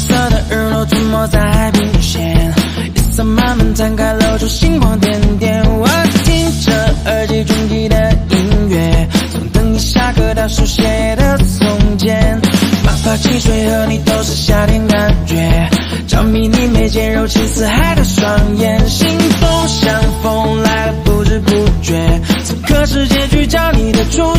橘色的日落吞没在海平线夜色慢慢摊开露出星光点点我听着耳机中你的音乐。从等你下课到手写的从前冒泡汽水和你都是夏天感觉。着迷你眉间柔情似海的双眼心动像风来的不知不觉。此刻世界聚焦你的出